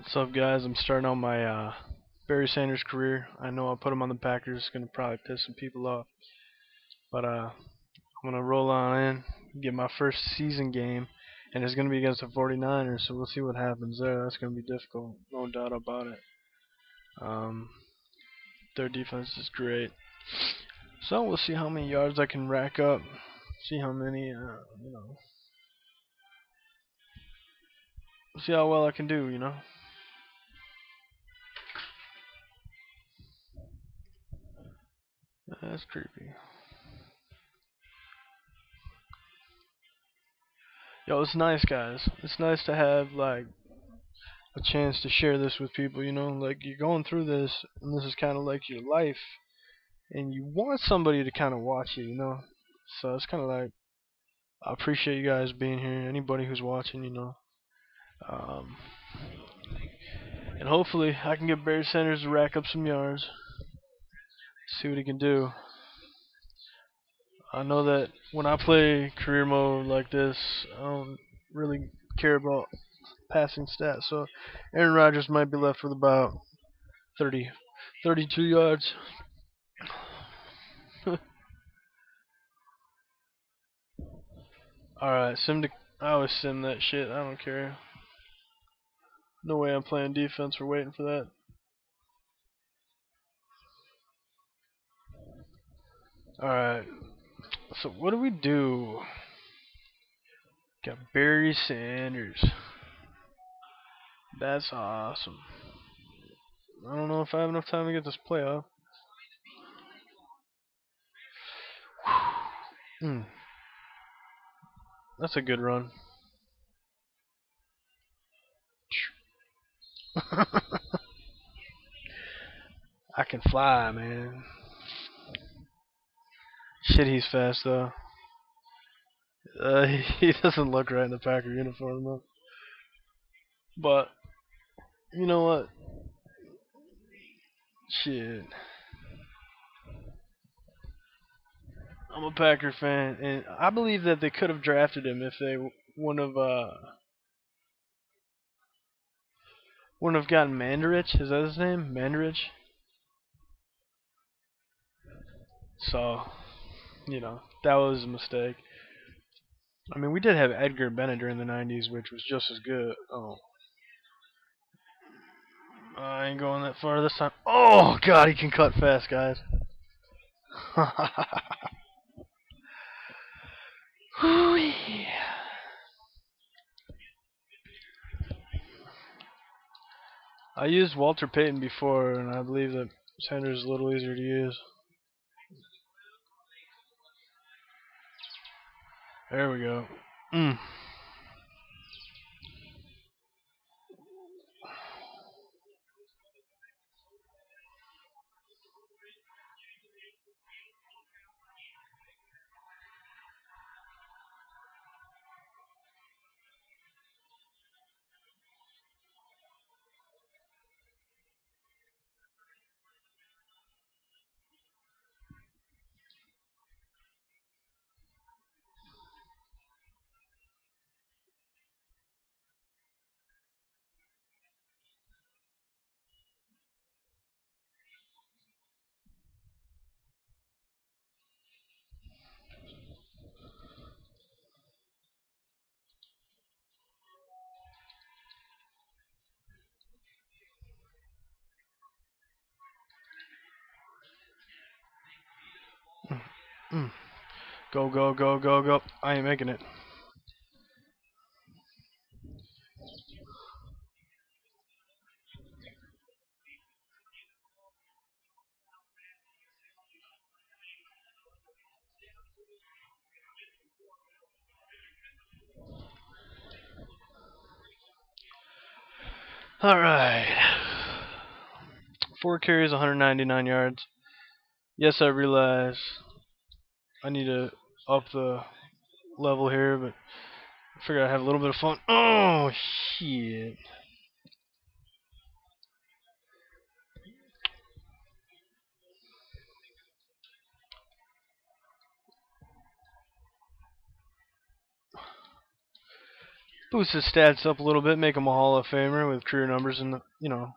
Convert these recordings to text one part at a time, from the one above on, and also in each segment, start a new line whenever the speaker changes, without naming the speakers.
What's up, guys? I'm starting out my uh, Barry Sanders career. I know I'll put him on the Packers. It's gonna probably piss some people off, but uh, I'm gonna roll on in, get my first season game, and it's gonna be against the 49ers. So we'll see what happens there. That's gonna be difficult, no doubt about it. Um, their defense is great, so we'll see how many yards I can rack up. See how many, uh, you know. See how well I can do, you know. That's creepy. Yo, it's nice, guys. It's nice to have like a chance to share this with people. You know, like you're going through this, and this is kind of like your life, and you want somebody to kind of watch you. You know, so it's kind of like I appreciate you guys being here. Anybody who's watching, you know. Um, and hopefully I can get Barry Sanders to rack up some yards. See what he can do. I know that when I play career mode like this, I don't really care about passing stats. So Aaron Rodgers might be left with about 30, 32 yards. Alright, sim I always sim that shit. I don't care. No way I'm playing defense. We're waiting for that. Alright. So what do we do? Got Barry Sanders. That's awesome. I don't know if I have enough time to get this playoff. Hmm. That's a good run. I can fly, man. Shit, he's fast though. Uh, he doesn't look right in the Packer uniform though. But you know what? Shit. I'm a Packer fan, and I believe that they could have drafted him if they wouldn't have uh wouldn't have gotten Mandarich. Is that his name? Mandarich. So, you know, that was a mistake. I mean, we did have Edgar Bennett during the 90s, which was just as good. Oh. I ain't going that far this time. Oh, God, he can cut fast, guys. I used Walter Payton before, and I believe that Sanders is a little easier to use. There we go. Mm. Go, go, go, go, go. I ain't making it. Alright. Four carries, 199 yards. Yes, I realize I need to up the level here, but I figured I'd have a little bit of fun. Oh, shit. boost his stats up a little bit, make him a Hall of Famer with career numbers and you know.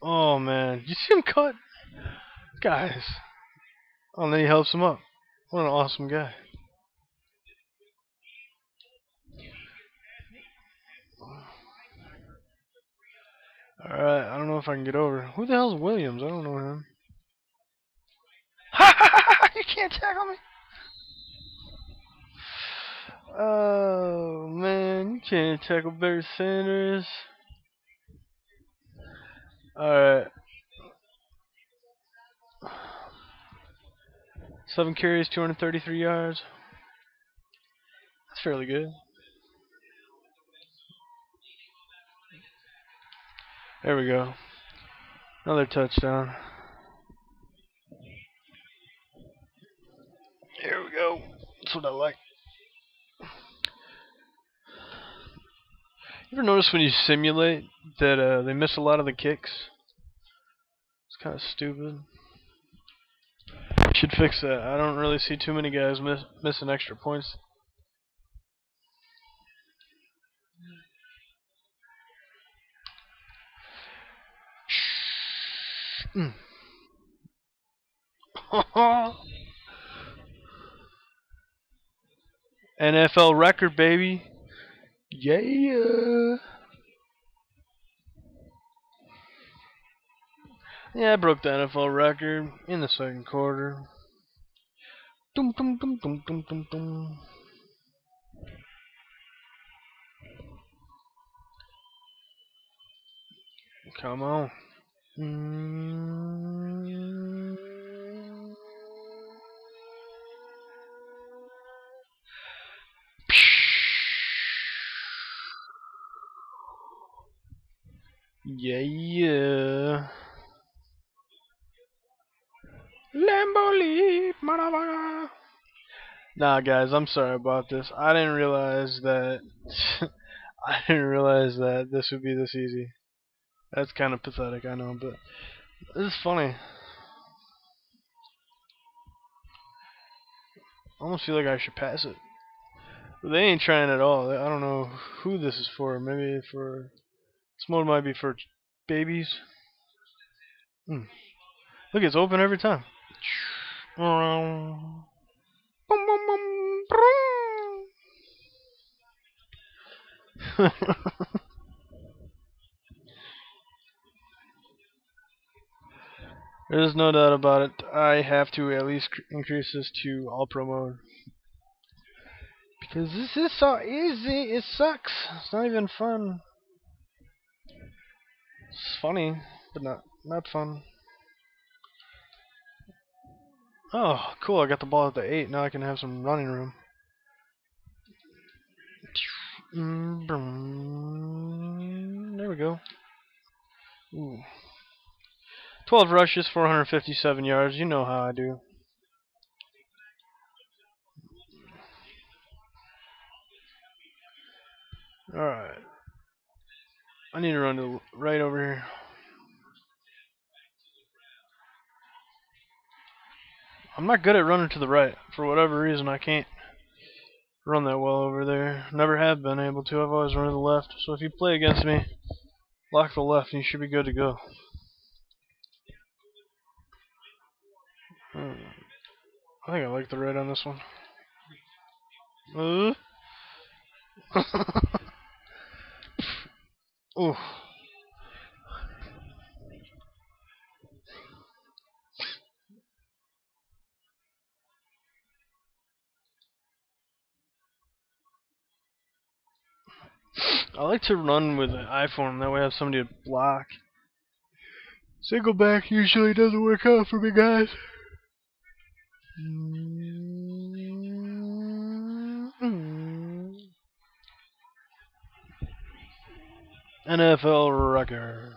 Oh man, you see him cut, guys. Oh, and then he helps him up. What an awesome guy. Alright, I don't know if I can get over. Who the hell's Williams? I don't know him. you can't tackle me! Oh, man. You can't tackle Barry Sanders. Alright. Seven carries, 233 yards. That's fairly good. There we go. Another touchdown. Here we go. That's what I like. You ever notice when you simulate that uh, they miss a lot of the kicks? It's kind of stupid. Should fix that. I don't really see too many guys miss missing extra points. Mm. NFL record, baby. Yeah. Yeah, I broke the NFL record in the second quarter. Dum dum dum dum dum dum dum. Come on. Mm. Yeah, yeah. Lambeau leap, motherfucker. Nah, guys, I'm sorry about this. I didn't realize that. I didn't realize that this would be this easy. That's kind of pathetic, I know, but this is funny. I almost feel like I should pass it. But they ain't trying at all. I don't know who this is for. Maybe for this mode might be for babies. Hmm. Look, it's open every time. There's no doubt about it. I have to at least increase this to all pro mode. Because this is so easy, it sucks. It's not even fun. It's funny, but not not fun. Oh, cool, I got the ball at the 8. Now I can have some running room. Mm, there we go. Ooh. 12 rushes, 457 yards. You know how I do. Alright. I need to run to the right over here. I'm not good at running to the right. For whatever reason, I can't run that well over there. Never have been able to. I've always run to the left. So if you play against me, lock the left and you should be good to go. I think I like the red on this one. Uh. Ooh. I like to run with an I-form, that way I have somebody to block. Single back usually doesn't work out for me, guys. Mm-hmm. NFL record.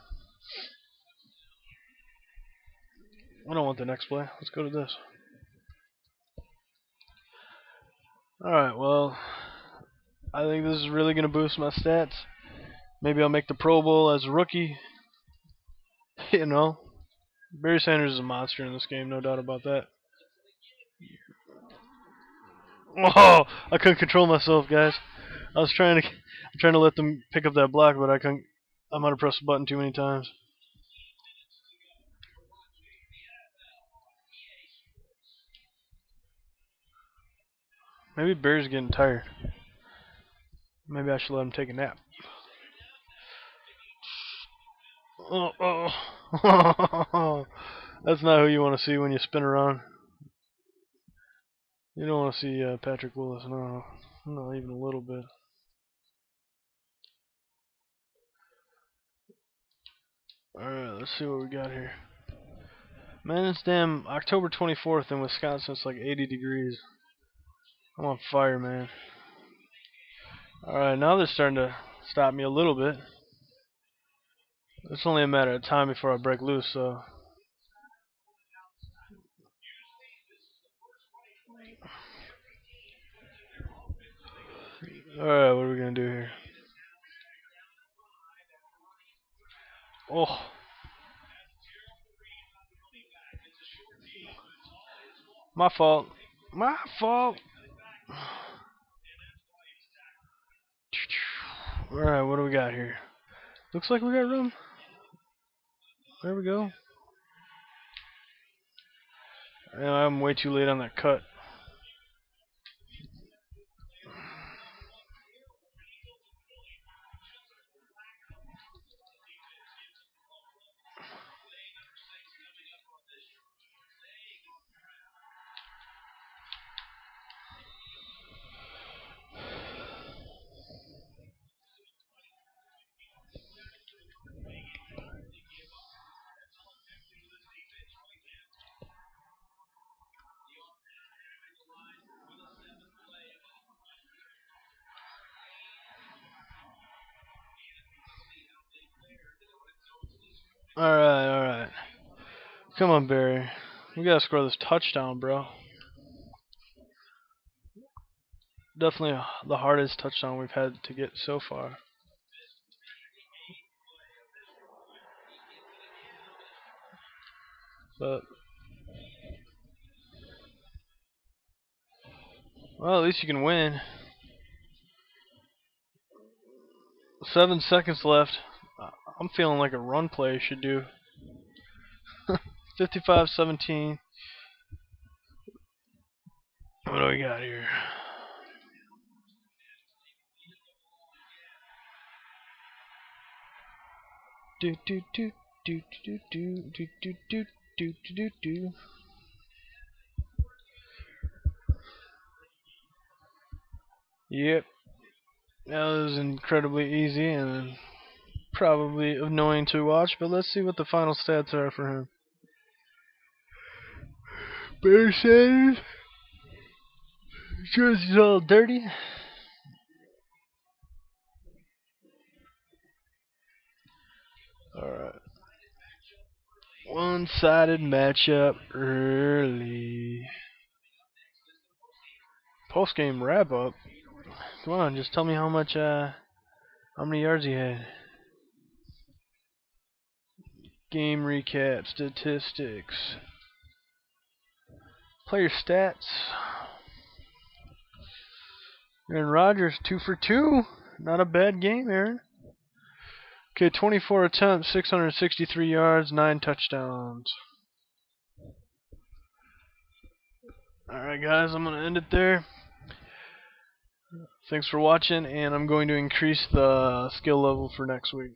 I don't want the next play. Let's go to this. Alright, well, I think this is really going to boost my stats. Maybe I'll make the Pro Bowl as a rookie. you know, Barry Sanders is a monster in this game, no doubt about that. Oh, I couldn't control myself, guys. I was trying to I'm trying to let them pick up that block, but I couldn't. I might have pressed the button too many times. Maybe Bear's getting tired. Maybe I should let him take a nap. Oh, oh. That's not who you want to see when you spin around. You don't want to see uh, Patrick Willis, no. Not even a little bit. Alright, let's see what we got here. Man, it's damn October 24th in Wisconsin. It's like 80 degrees. I'm on fire, man. Alright, now they're starting to stop me a little bit. It's only a matter of time before I break loose, so Alright, what are we gonna do here? Oh. My fault. My fault. Alright, what do we got here? Looks like we got room. There we go. I'm way too late on that cut. Alright, alright. Come on, Barry. We gotta score this touchdown, bro. Definitely the hardest touchdown we've had to get so far. But well, at least you can win. Seven seconds left. I'm feeling like a run play should do. 55-17. What do we got here? Do do do do do do do do do do do do. Yep. That was incredibly easy and probably annoying to watch, but let's see what the final stats are for him. Bear Sanders. Jersey's all dirty. Alright. One sided matchup early. Post game wrap up. Come on, just tell me how much uh how many yards he had. Game recap, statistics, player stats. Aaron Rodgers, two for two. Not a bad game, Aaron. Okay, 24 attempts, 663 yards, 9 touchdowns. Alright, guys, I'm going to end it there. Thanks for watching, and I'm going to increase the skill level for next week.